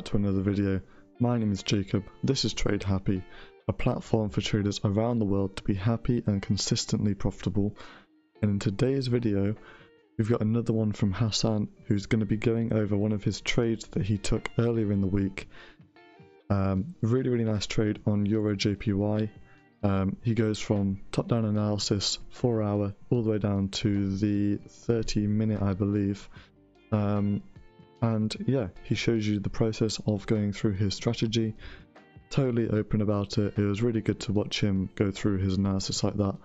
back to another video. My name is Jacob, this is Trade Happy, a platform for traders around the world to be happy and consistently profitable. And in today's video, we've got another one from Hassan, who's going to be going over one of his trades that he took earlier in the week. Um, really, really nice trade on Euro JPY. Um, he goes from top-down analysis, 4 hour, all the way down to the 30 minute, I believe. Um, and yeah, he shows you the process of going through his strategy. Totally open about it. It was really good to watch him go through his analysis like that.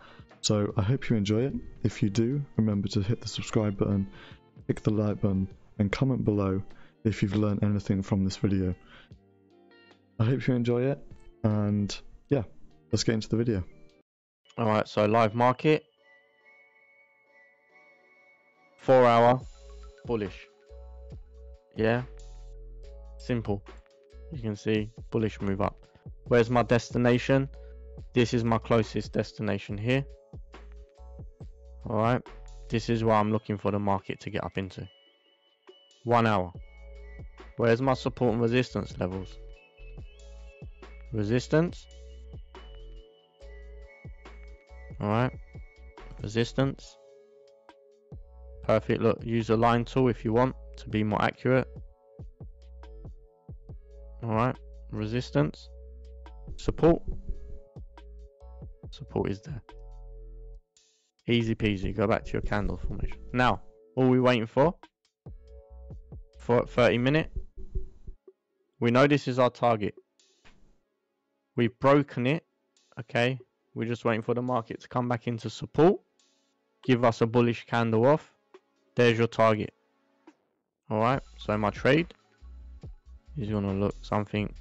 So I hope you enjoy it. If you do, remember to hit the subscribe button, click the like button, and comment below if you've learned anything from this video. I hope you enjoy it, and yeah, let's get into the video. All right, so live market, four hour, bullish. Yeah, simple. You can see bullish move up. Where's my destination? This is my closest destination here. All right, this is where I'm looking for the market to get up into. One hour. Where's my support and resistance levels? Resistance. All right, resistance. Perfect. Look, use a line tool if you want to be more accurate. Alright, resistance, support. Support is there. Easy peasy, go back to your candle formation. Now, all we waiting for? For 30 minute. We know this is our target. We've broken it, okay? We're just waiting for the market to come back into support. Give us a bullish candle off. There's your target. Alright, so my trade is going to look something,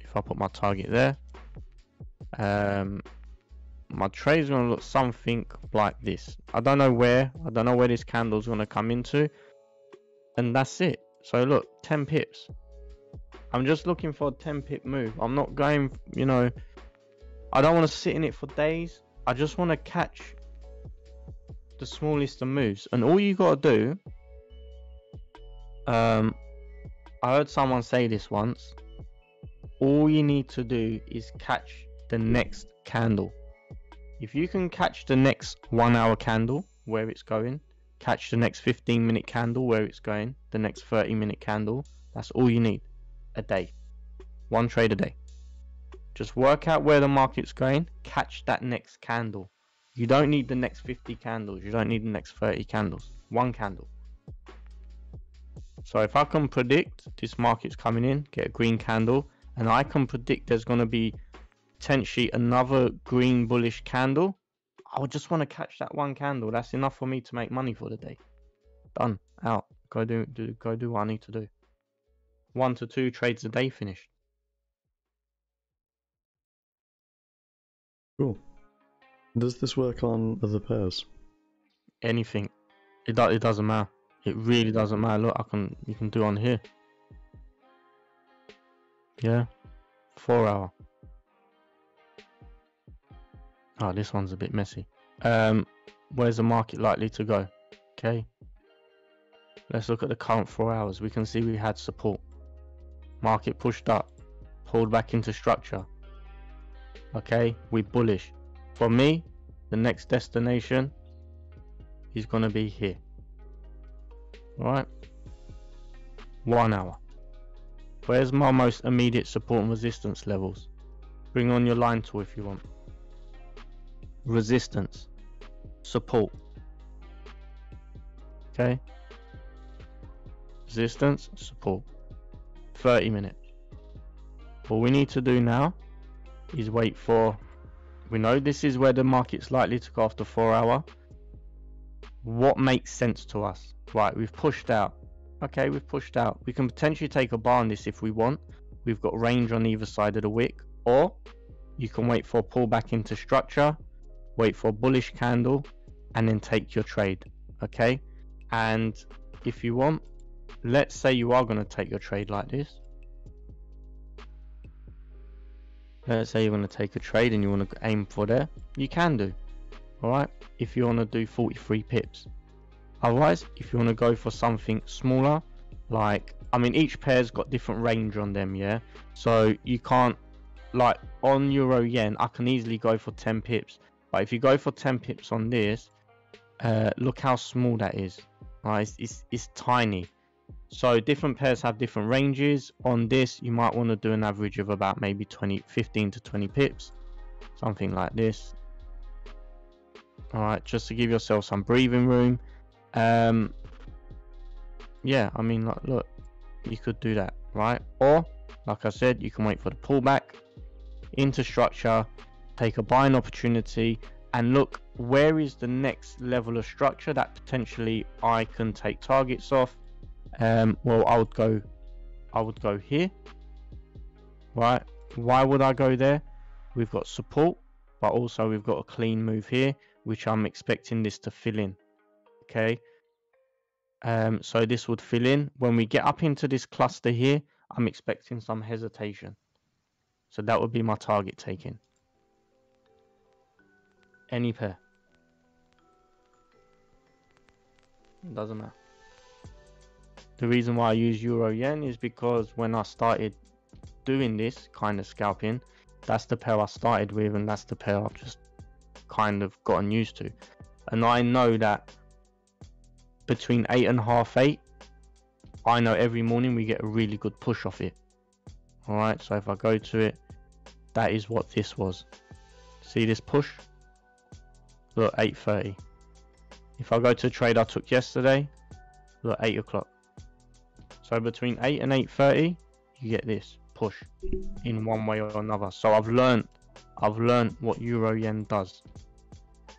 if I put my target there, um, my trade is going to look something like this. I don't know where, I don't know where this candle is going to come into, and that's it. So look, 10 pips. I'm just looking for a 10 pip move. I'm not going, you know, I don't want to sit in it for days. I just want to catch the smallest of moves. And all you got to do um, I heard someone say this once. All you need to do is catch the next candle. If you can catch the next one hour candle where it's going, catch the next 15 minute candle where it's going, the next 30 minute candle, that's all you need a day. One trade a day. Just work out where the market's going, catch that next candle. You don't need the next 50 candles, you don't need the next 30 candles. One candle. So if I can predict this market's coming in, get a green candle, and I can predict there's going to be potentially another green bullish candle, I would just want to catch that one candle. That's enough for me to make money for the day. Done. Out. Go do, do go do what I need to do. One to two trades a day finished. Cool. Does this work on other pairs? Anything. It, do, it doesn't matter. It really doesn't matter. Look, I can you can do on here. Yeah, four hour. Oh, this one's a bit messy. Um, where's the market likely to go? Okay. Let's look at the current four hours. We can see we had support. Market pushed up, pulled back into structure. Okay, we bullish. For me, the next destination is going to be here. Right. One hour. Where's my most immediate support and resistance levels? Bring on your line tool if you want. Resistance. Support. Okay. Resistance, support. 30 minutes. All we need to do now is wait for we know this is where the market's likely to go after 4 hour what makes sense to us Right, we've pushed out. Okay, we've pushed out. We can potentially take a bar on this if we want. We've got range on either side of the wick. Or you can wait for a pullback into structure, wait for a bullish candle, and then take your trade. Okay? And if you want, let's say you are going to take your trade like this. Let's say you want to take a trade and you want to aim for there. You can do. Alright? If you want to do 43 pips. Otherwise, if you want to go for something smaller, like I mean, each pair's got different range on them, yeah. So you can't like on euro yen. I can easily go for 10 pips, but if you go for 10 pips on this, uh, look how small that is. Right, it's, it's, it's tiny. So different pairs have different ranges. On this, you might want to do an average of about maybe 20, 15 to 20 pips, something like this. All right, just to give yourself some breathing room. Um, yeah, I mean, like, look, you could do that, right? Or, like I said, you can wait for the pullback into structure, take a buying opportunity, and look where is the next level of structure that potentially I can take targets off. Um, well, I would go, I would go here, right? Why would I go there? We've got support, but also we've got a clean move here, which I'm expecting this to fill in. Okay, um, so this would fill in. When we get up into this cluster here, I'm expecting some hesitation. So that would be my target taking. Any pair. Doesn't matter. The reason why I use Euro Yen is because when I started doing this kind of scalping, that's the pair I started with and that's the pair I've just kind of gotten used to. And I know that between eight and half eight, I know every morning we get a really good push off it. Alright, so if I go to it, that is what this was. See this push? Look, 8.30. If I go to a trade I took yesterday, look, 8 o'clock. So between 8 and 8.30, you get this push in one way or another. So I've learned, I've learned what Euro Yen does.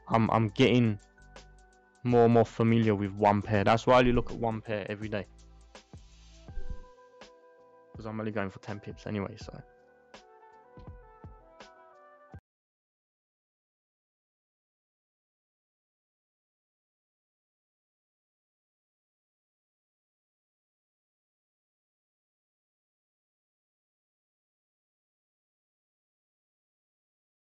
I'm, I'm getting more and more familiar with one pair. That's why I only look at one pair every day. Because I'm only going for 10 pips anyway, so.